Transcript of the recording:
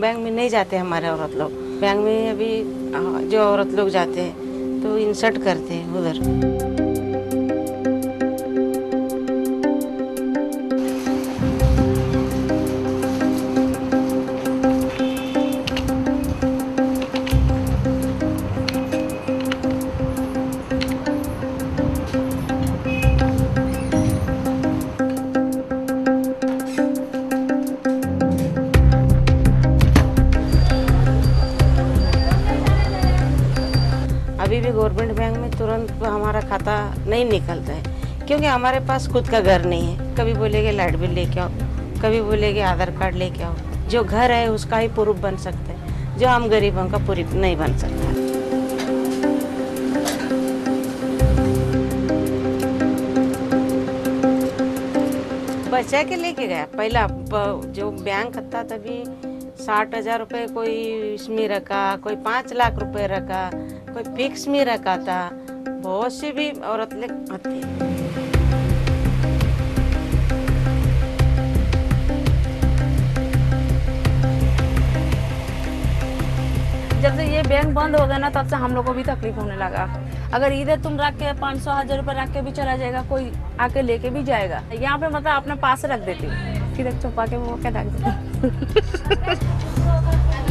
Bank में नहीं जाते हमारे औरत लोग। बैंक में अभी जो औरत लोग जाते हैं तो इंसर्ट करते हैं उधर। अभी भी गवर्नमेंट बैंक में तुरंत हमारा खाता नहीं निकलता है, क्योंकि हमारे पास खुद का घर नहीं है। कभी बोलेंगे, लाइट बिल लेके आओ। कभी बोलेंगे, आधार कार्ड लेके आओ। जो घर है, उसका ही प्रूफ बन सकता है। जो हम गरीबों का प्रूफ नहीं बन सकता। बचा के लेके गया। पहला जो बैंक था, तभी साठ हज़ार रुपये कोई इसमें रखा, कोई पाँच लाख रुपए रखा। कोई फिक्स में रखा था। बहुत सी भी औरत लोग आती जब से ये बैंक बंद हो गया ना तब से हम लोग को भी तकलीफ़ होने लगा। अगर इधर तुम रख के पाँच सौ हज़ार रुपये रख के भी चला जाएगा कोई आके लेके भी जाएगा। यहाँ पे मतलब अपने पास रख देती। फिर छुपा के वो क्या रख देती।